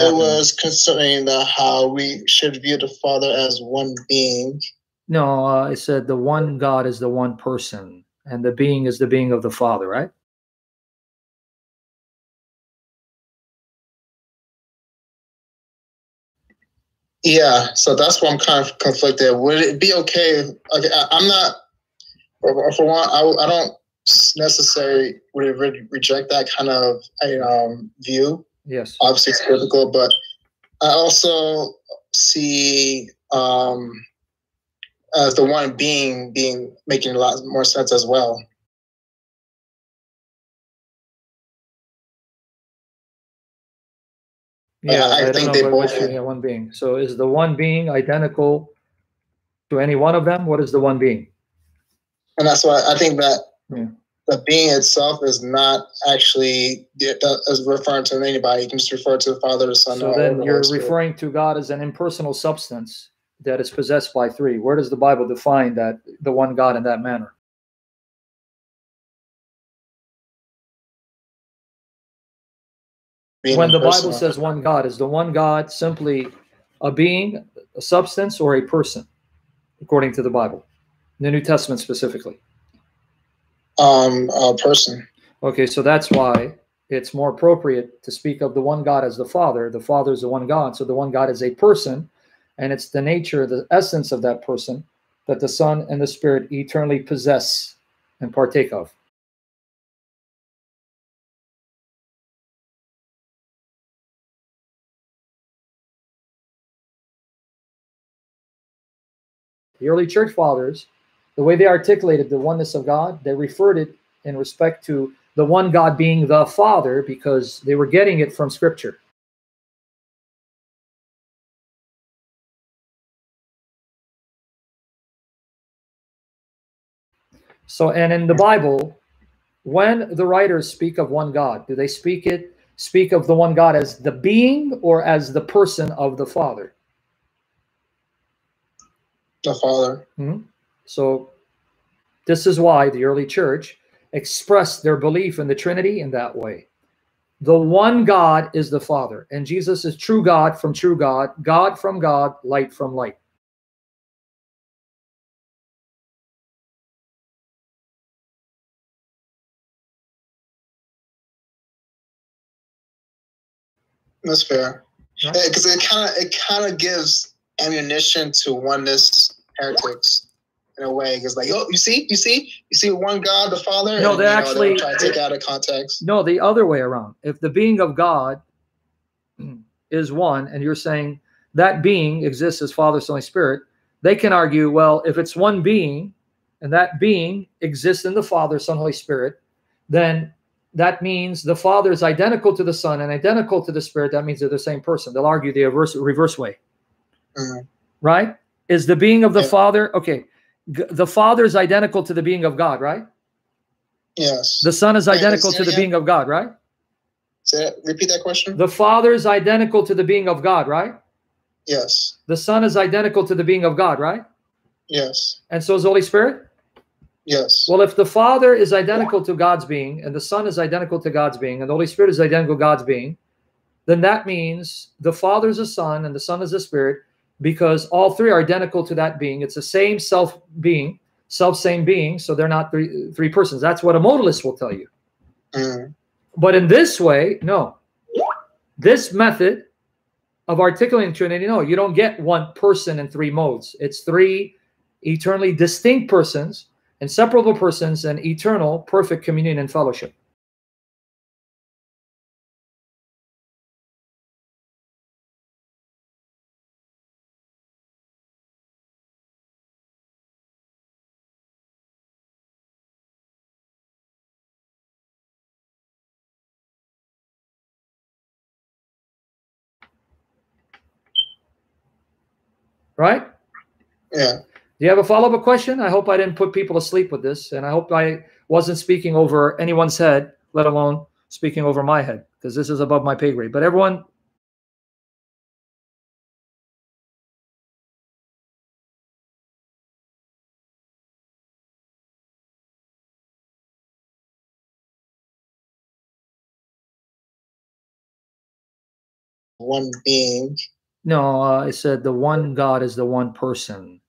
It was concerning the how we should view the Father as one being. No, uh, it said the one God is the one person, and the being is the being of the Father, right? Yeah, so that's why I'm kind of conflicted. Would it be okay? Okay, I, I'm not. For, for one, I, I don't necessarily would re- reject that kind of um, view. Yes. Obviously, it's critical, but I also see um, as the one being being making a lot more sense as well. Yeah, I I, think they both- yeah, one being. So is the one being identical to any one of them? What is the one being? And that's why I think that Yeah. The being itself is not actually is referring to anybody. You can just refer to the Father, the Son, So then the you're referring to God as an impersonal substance that is possessed by three. Where does the Bible define that the one God in that manner? being when the Bible says one God, is the one God simply a being, a substance, or a person, according to the Bible, the New Testament specifically? Um, a person. Okay, so that's why it's more appropriate to speak of the one God as the Father. The Father is the one God, so the one God is a person, and it's the nature, the essence of that person that the Son and the Spirit eternally possess and partake of. The early church fathers, the way they articulated the oneness of God, they referred it in respect to the one God being the Father because they were getting it from Scripture. So, and in the Bible, when the writers speak of one God, do they speak it speak of the one God as the being or as the person of the Father? The Father. Hmm? So, this is why the early church expressed their belief in the Trinity in that way. The one God is the Father, and Jesus is true God from true God, God from God, light from light. That's fair. Right. Because it kind of it kind of gives ammunition to oneness heretics in a way. Because like, oh, you see, you see, you see, one God, the Father. No, they you know, actually- they'll try to take out of context. No, the other way around. If the being of God is one, and you're saying that being exists as Father, Son, Holy Spirit, they can argue, well, if it's one being, and that being exists in the Father, Son, Holy Spirit, then that means the Father is identical to the Son and identical to the Spirit. That means they're the same person. They'll argue the reverse, reverse way, Mhm. right? Is the being of the Yeah. Father, okay, the Father is identical to the being of God, right? Yes. The Son is identical to the again? being of God, right? Say that, repeat that question. The Father is identical to the being of God, right? yes. The Son is identical to the being of God, right? Yes. And so is the Holy Spirit? Yes. Well, if the Father is identical to God's being, and the Son is identical to God's being, and the Holy Spirit is identical to God's being, then that means the Father is a Son and the Son is a Spirit, because all three are identical to that being. It's the same self being, self same being, so they're not three three persons. That's what a modalist will tell you. Mhm. But in this way, no. This method of articulating Trinity, no, you don't get one person in three modes. It's three eternally distinct persons, inseparable persons, and eternal perfect communion and fellowship. Right? Yeah. Do you have a follow up question? I hope I didn't put people asleep with this, and I hope I wasn't speaking over anyone's head, let alone speaking over my head, because this is above my pay grade. But everyone, one being. No, uh, I said the one God is the one person.